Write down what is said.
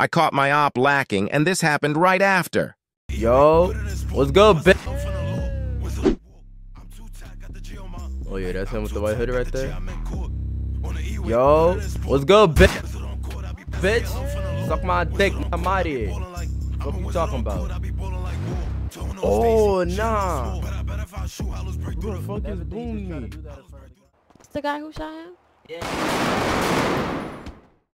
I caught my op lacking, and this happened right after. Yo, what's good, bitch? Oh yeah, that's him with the white hoodie right there. Yo, what's good, bitch? Bitch, suck my dick, I'm out of here. What you talking about? Oh nah. Who the fuck is Boom me? The guy who shot him? Yeah.